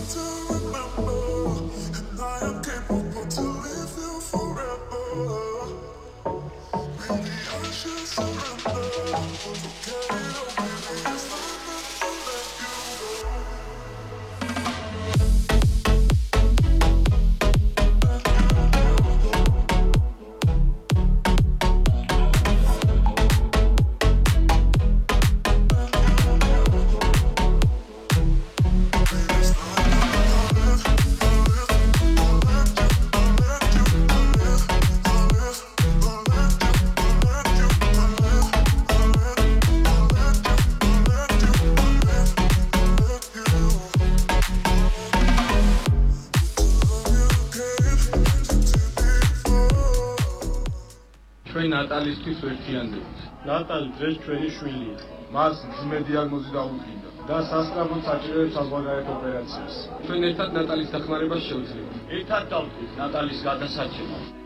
Baby ნატალისთვის ვერთიანდებით. ნატალი დღეს ჩვენი შვილია. მას ძმე დიაგნოზი დაუდგინდა და სასწრაფოდ საჭიროებს საზღვარგარეთ ოპერაციას. ჩვენ ერთად ნატალის დახმარება შევძლებ. ერთად დავდგეთ ნატალის გადასაჭერად.